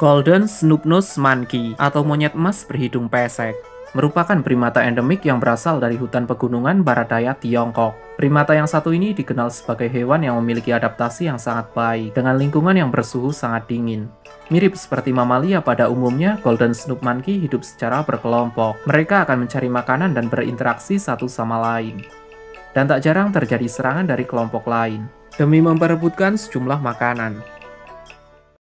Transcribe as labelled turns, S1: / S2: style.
S1: Golden Snoop-Nose Monkey atau monyet emas berhidung pesek merupakan primata endemik yang berasal dari hutan pegunungan barat daya Tiongkok. Primata yang satu ini dikenal sebagai hewan yang memiliki adaptasi yang sangat baik dengan lingkungan yang bersuhu sangat dingin. Mirip seperti mamalia pada umumnya, Golden Snoop Monkey hidup secara berkelompok. Mereka akan mencari makanan dan berinteraksi satu sama lain. Dan tak jarang terjadi serangan dari kelompok lain demi memperebutkan sejumlah makanan.